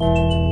Música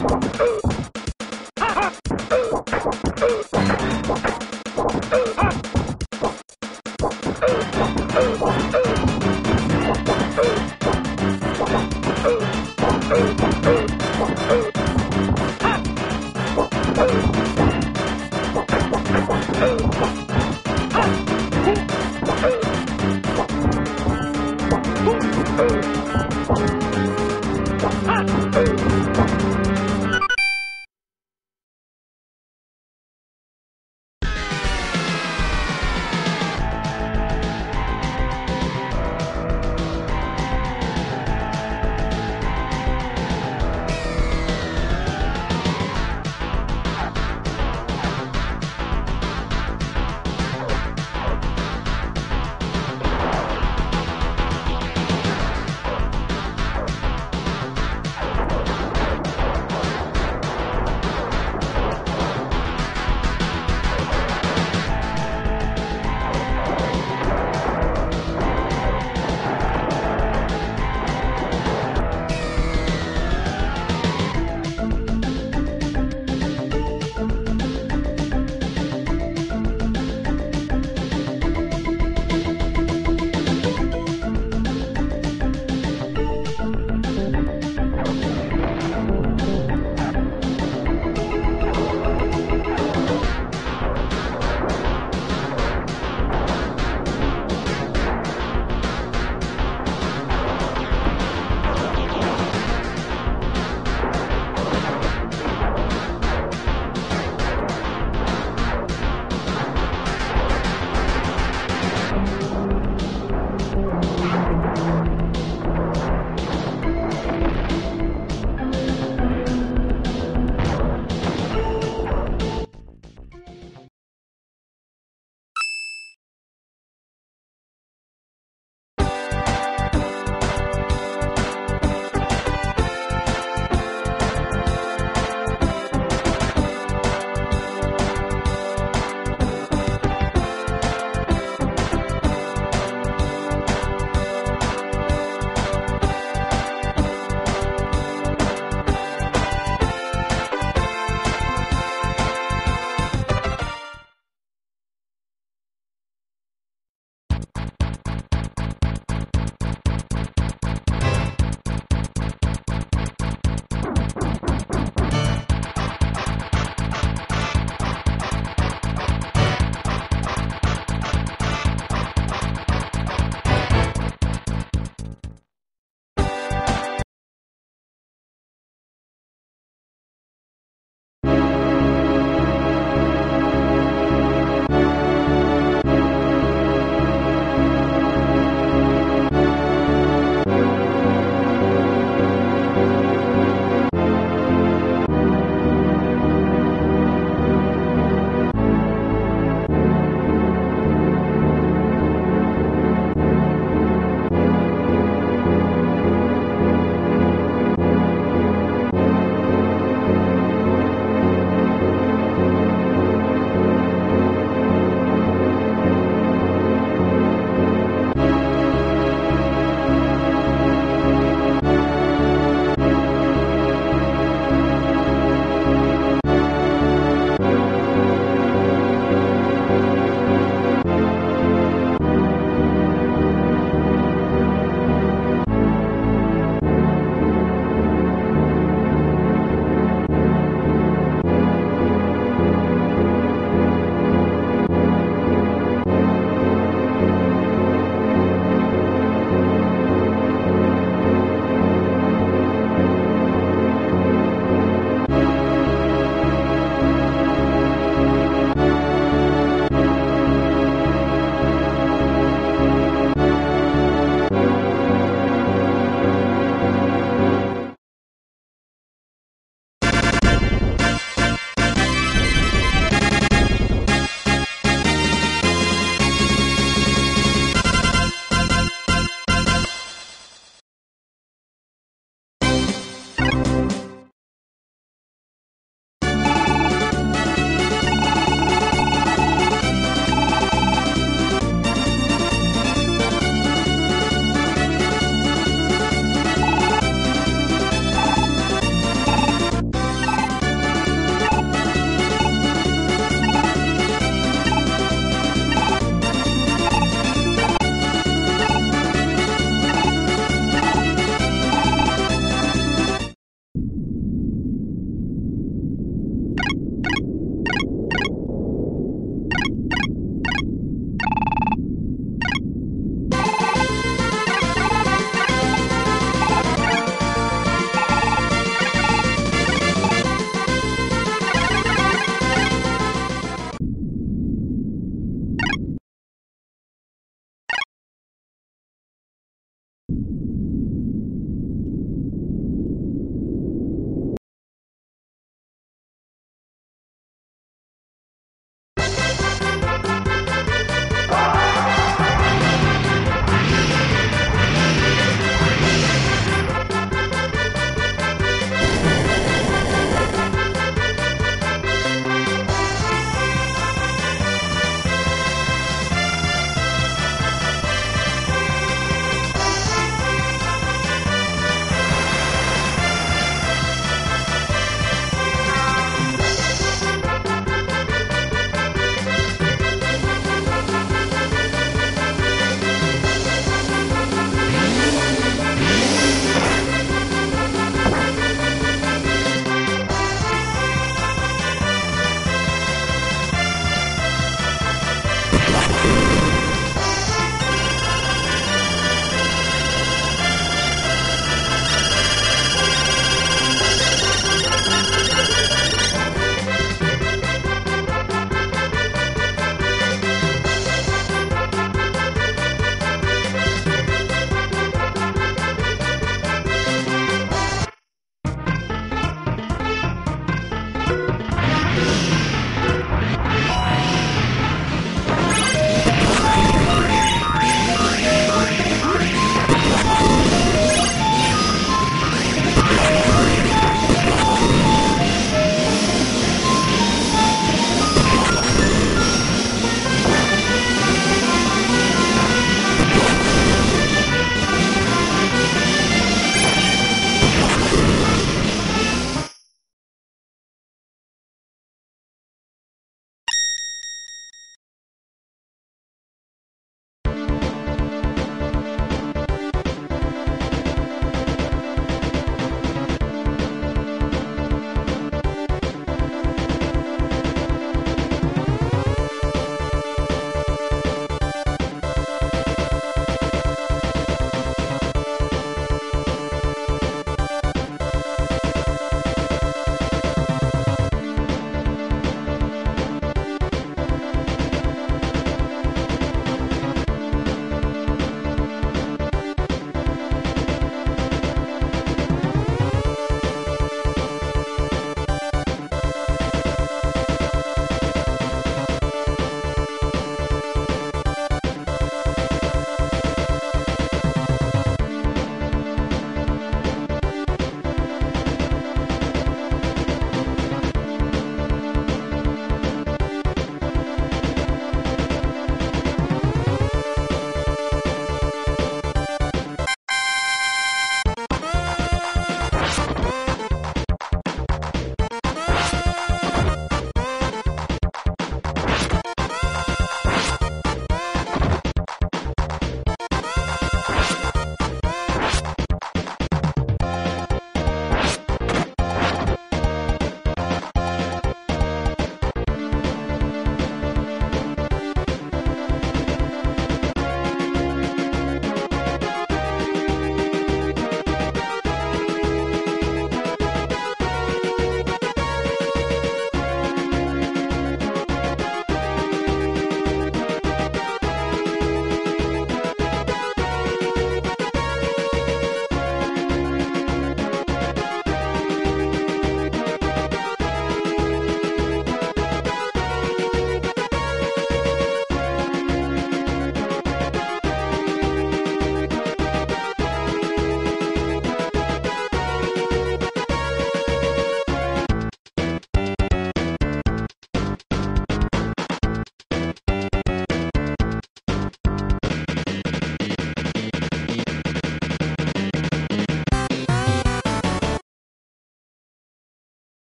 Huh?